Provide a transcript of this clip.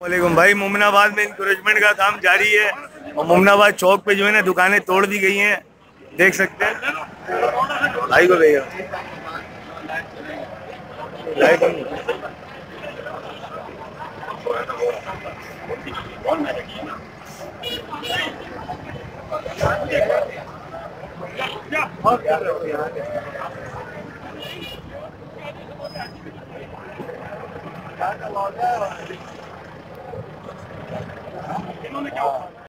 वालेकुम भाई, मुमनाबाद में इंक्रोचमेंट का काम जारी है और मुमनाबाद चौक पे जो है ना दुकानें तोड़ दी गई हैं। देख सकते हैं। भाई को भैया on the go.